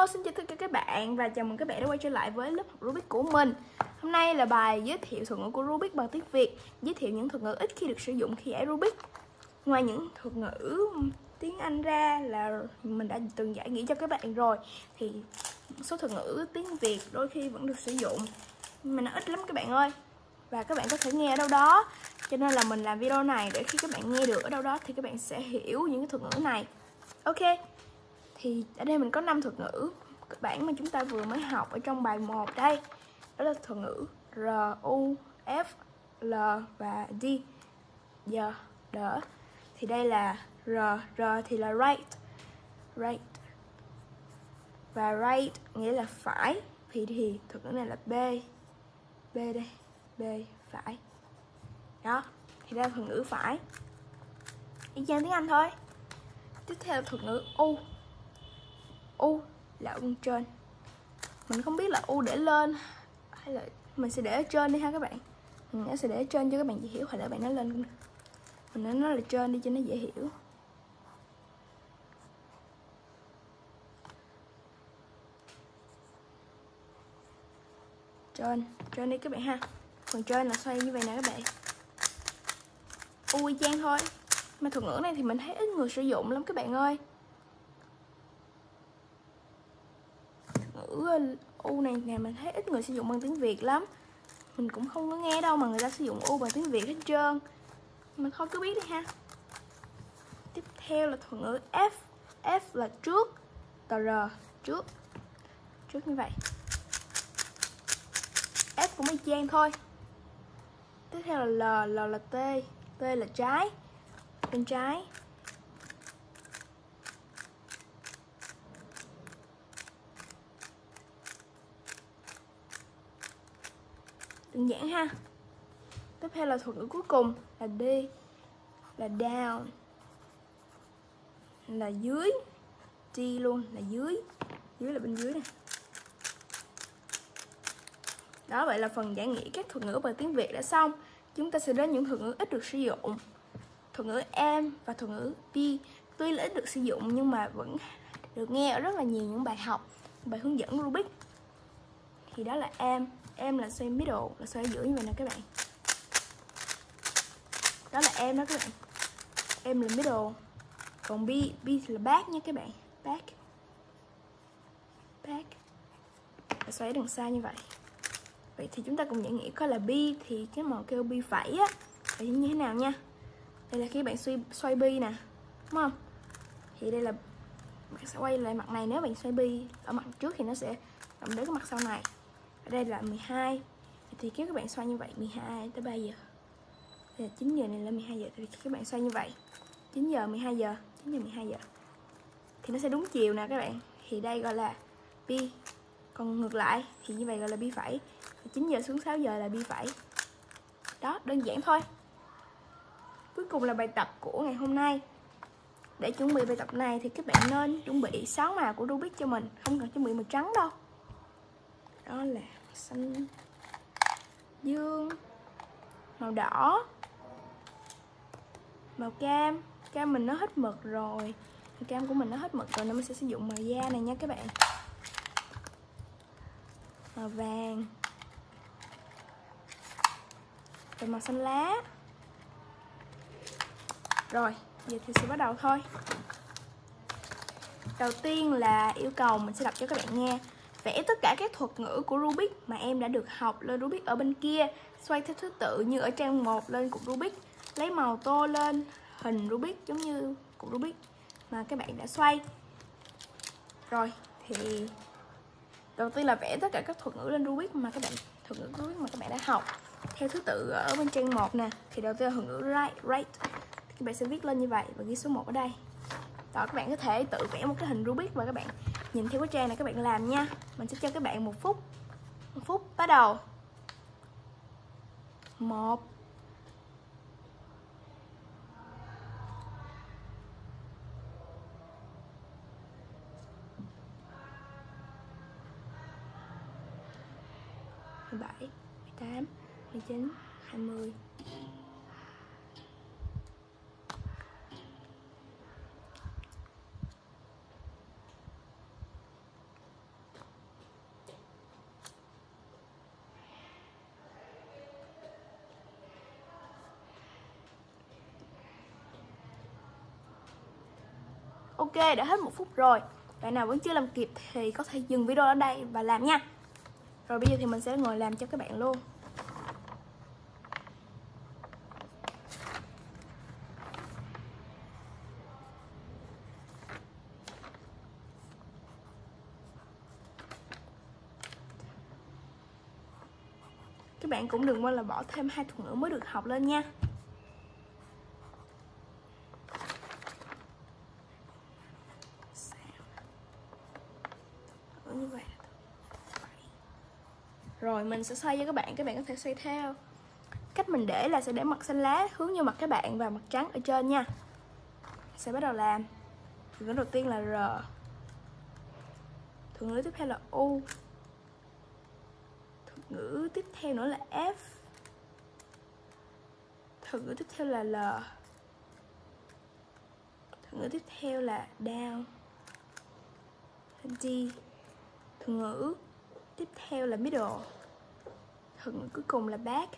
Hello, xin chào tất cả các bạn và chào mừng các bạn đã quay trở lại với lớp học Rubik của mình. Hôm nay là bài giới thiệu thuật ngữ của Rubik bằng tiếng Việt Giới thiệu những thuật ngữ ít khi được sử dụng khi giải Rubik. Ngoài những thuật ngữ tiếng Anh ra là mình đã từng giải nghĩa cho các bạn rồi Thì số thuật ngữ tiếng Việt đôi khi vẫn được sử dụng. Nhưng mà nó ít lắm các bạn ơi Và các bạn có thể nghe ở đâu đó. Cho nên là mình làm video này để khi các bạn nghe được ở đâu đó thì các bạn sẽ hiểu những cái thuật ngữ này. Ok thì ở đây mình có năm thuật ngữ. Bản mà chúng ta vừa mới học ở trong bài 1 đây đó là thuật ngữ R, U, F, L và D. Giờ đỡ thì đây là R, R thì là right. Right. Và right nghĩa là phải. Thì thì thuật ngữ này là B B đây B phải. Đó thì đây là thuật ngữ phải. Y chang tiếng Anh thôi. Tiếp theo là thuật ngữ U. U là u trên. Mình không biết là U để lên Hay là mình sẽ để ở trên đi ha các bạn. Mình sẽ để ở trên cho các bạn dễ hiểu Hoặc là bạn nói lên Mình nói nó là trên đi cho nó dễ hiểu. Trên, trên đi các bạn ha. Phần trên là xoay như vậy nè các bạn. U chang thôi. Mà thuật ngữ này thì mình thấy ít người sử dụng lắm các bạn ơi. Ngữ U này nè mình thấy ít người sử dụng bằng tiếng Việt lắm. Mình cũng không có nghe đâu mà người ta sử dụng U bằng tiếng Việt hết trơn. Mình không cứ biết đi ha. Tiếp theo là thuật ngữ F. F là trước, Tờ R trước. Trước như vậy. F cũng y chang thôi. Tiếp theo là L L là T T là trái. Bên trái. Đơn giản ha. Tiếp theo là thuật ngữ cuối cùng là đi là down, là dưới D luôn, là dưới. Dưới là bên dưới này đó, vậy là phần giải nghĩa các thuật ngữ bằng tiếng Việt đã xong. Chúng ta sẽ đến những thuật ngữ ít được sử dụng. Thuật ngữ em và thuật ngữ be. Tuy là ít được sử dụng nhưng mà vẫn được nghe ở rất là nhiều những bài học, bài hướng dẫn Rubik thì đó là em em là xoay middle, là xoay giữa như vậy nè các bạn? Đó là em đó các bạn. Em là middle. Còn b b là back nha các bạn. Back back là xoay đằng xa như vậy. Vậy thì chúng ta cùng nhận nghĩa coi là b thì cái màu kêu b phẩy á, phải như thế nào nha. Đây là khi bạn xoay xoay b nè, đúng không? Thì đây là, bạn sẽ quay lại mặt này, nếu bạn xoay bi ở mặt trước thì nó sẽ động đến cái mặt sau này đây là 12 thì nếu các bạn xoay như vậy 12 tới 3 giờ. Đây là 9 giờ này là 12 giờ. Thì các bạn xoay như vậy 9 giờ 12 giờ 9 giờ 12 giờ. Thì nó sẽ đúng chiều nè các bạn. Thì đây gọi là pi. Còn ngược lại, thì như vậy gọi là bi phẩy. 9 giờ xuống 6 giờ là bi phẩy. Đó, đơn giản thôi. Cuối cùng là bài tập của ngày hôm nay. Để chuẩn bị bài tập này thì các bạn nên chuẩn bị 6 màu của Rubik cho mình. Không cần chuẩn bị màu trắng đâu. Đó là xanh. Dương. Màu đỏ. Màu cam. Cam mình nó hết mực rồi. Màu cam của mình nó hết mực rồi nên mình sẽ sử dụng màu da này nha các bạn. Màu vàng. Rồi màu xanh lá. Rồi, giờ thì sẽ bắt đầu thôi. Đầu tiên là yêu cầu mình sẽ đọc cho các bạn nghe vẽ tất cả các thuật ngữ của Rubik mà em đã được học lên Rubik ở bên kia. Xoay theo thứ tự như ở trang 1 lên cục Rubik. Lấy màu tô lên, hình Rubik giống như cục Rubik mà các bạn đã xoay. Rồi, thì đầu tiên là vẽ tất cả các thuật ngữ lên Rubik mà các bạn, thuật ngữ Rubik mà các bạn đã học. Theo thứ tự ở bên trang 1 nè, thì đầu tiên là thuật ngữ right right các bạn sẽ viết lên như vậy và ghi số 1 ở đây đó các bạn có thể tự vẽ một cái hình Rubik và các bạn nhìn theo cái trang này các bạn làm nha. Mình sẽ cho các bạn một phút một phút bắt đầu. Một. Bảy, mười tám, mười chín, hai mươi. Ok, đã hết một phút rồi. Bạn nào vẫn chưa làm kịp thì có thể dừng video ở đây và làm nha. Rồi bây giờ thì mình sẽ ngồi làm cho các bạn luôn. Các bạn cũng đừng quên là bỏ thêm hai thuật ngữ mới được học lên nha. Như vậy rồi, mình sẽ xoay cho các bạn các bạn có thể xoay theo. Cách mình để là sẽ để mặt xanh lá, hướng như mặt các bạn và mặt trắng ở trên nha. Sẽ bắt đầu làm. Thuật ngữ đầu tiên là r. Thuật ngữ tiếp theo là u. Thuật ngữ tiếp theo nữa là f. Thuật ngữ tiếp theo là l. Thuật ngữ tiếp theo là down. D thuật ngữ. Tiếp theo là middle. Thuật ngữ cuối cùng là back.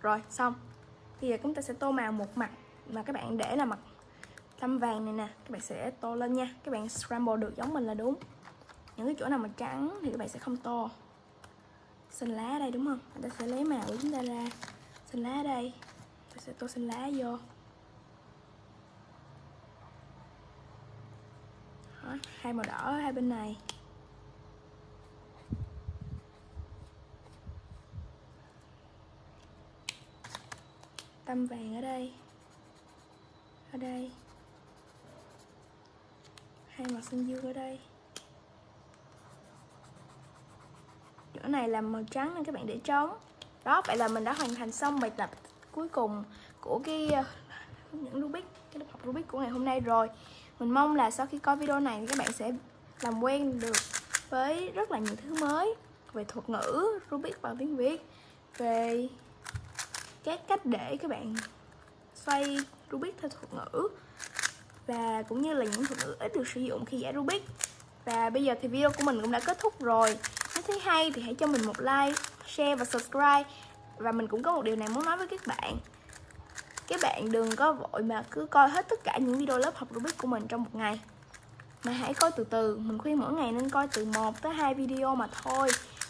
Rồi, xong. Bây giờ chúng ta sẽ tô màu một mặt mà các bạn để là mặt tăm vàng này nè. Các bạn sẽ tô lên nha. Các bạn scramble được giống mình là đúng. Những cái chỗ nào mà trắng thì các bạn sẽ không tô. Xanh lá đây, đúng không? Chúng ta sẽ lấy màu của chúng ta ra. Xanh lá đây. Ta sẽ tô xanh lá vô. Hai màu đỏ ở hai bên này. Tâm vàng ở đây. Ở đây. Hai màu xanh dương ở đây. Chỗ này là màu trắng nên các bạn để trống. Đó, vậy là mình đã hoàn thành xong bài tập cuối cùng của cái ờ, những Rubik, cái lớp học Rubik của ngày hôm nay rồi mình mong là sau khi coi video này thì các bạn sẽ làm quen được với rất là nhiều thứ mới về thuật ngữ, Rubik bằng tiếng Việt, về các cách để các bạn xoay Rubik theo thuật ngữ và cũng như là những thuật ngữ ít được sử dụng khi giải Rubik. Và bây giờ thì video của mình cũng đã kết thúc rồi. Nếu thấy hay thì hãy cho mình một like, share và subscribe. Và mình cũng có một điều này muốn nói với các bạn các bạn đừng có vội mà cứ coi hết tất cả những video lớp học Rubik của mình trong một ngày. Mà hãy coi từ từ, mình khuyên mỗi ngày nên coi từ 1 tới 2 video mà thôi.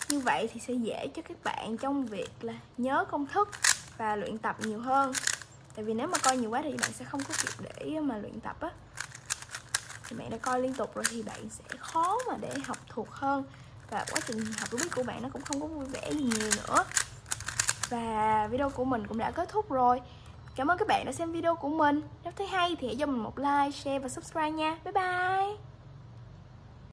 Như vậy thì sẽ dễ cho các bạn trong việc là nhớ công thức và luyện tập nhiều hơn. Tại vì nếu mà coi nhiều quá thì bạn sẽ không có kịp để mà luyện tập á. Thì bạn đã coi liên tục rồi thì bạn sẽ khó mà để học thuộc hơn. Và quá trình học Rubik của bạn nó cũng không có vui vẻ gì nhiều nữa. Và video của mình cũng đã kết thúc rồi. Cảm ơn các bạn đã xem video của mình. Nếu thấy hay thì hãy cho mình một like, share và subscribe nha. Bye bye.